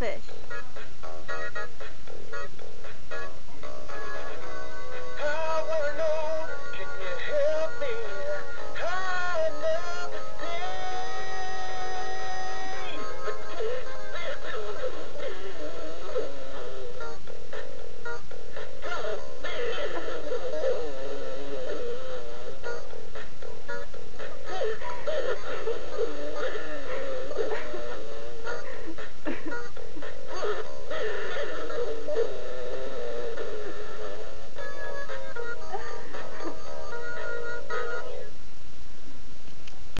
fish.